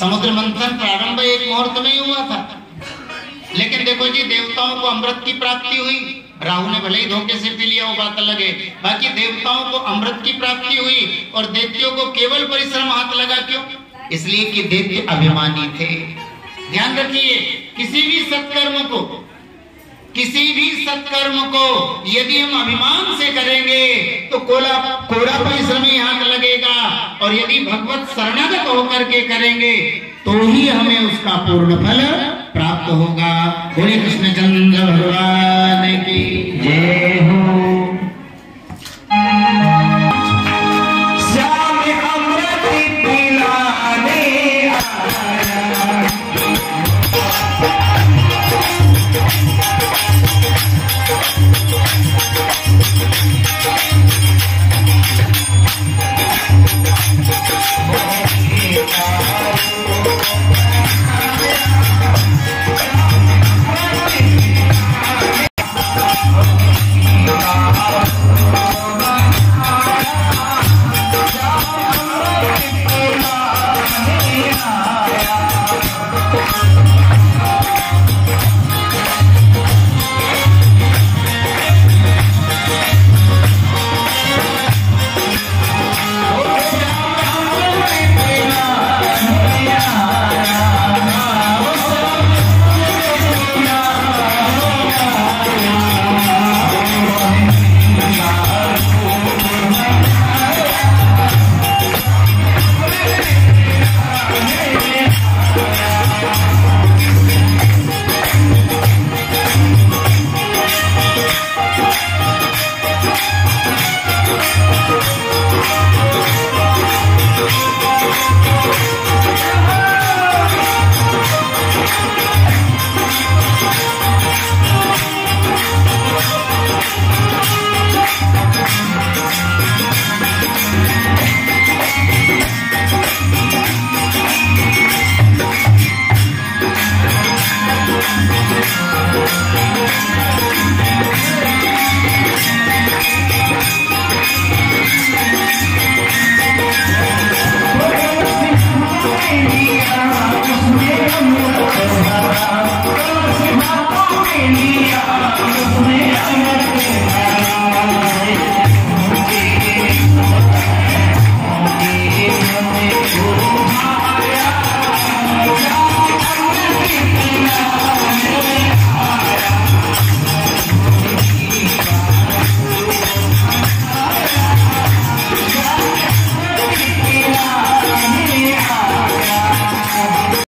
समुद्र मंथन प्रारंभ एक मुहूर्त में ही हुआ था। लेकिन देखो जी, देवताओं को अमृत की प्राप्ति हुई। राहु ने भले ही धोखे से पी लिया, वो बात अलग है। बाकी देवताओं को अमृत की प्राप्ति हुई और देवियों को केवल परिश्रम हाथ लगा क्यों? इसलिए कि देव्य अभिमानी थे। ध्यान रखिए, किसी भी सत्कर्म को किसी भी सत्कर्म को यदि हम अभिमान से करेंगे तो कोला कोरा परिश्रम हाथ लगेगा। और यदि भगवत शरणागत होकर के करेंगे तो ही हमें उसका पूर्ण फल प्राप्त होगा। बोले कृष्ण, चंद्र भगवान।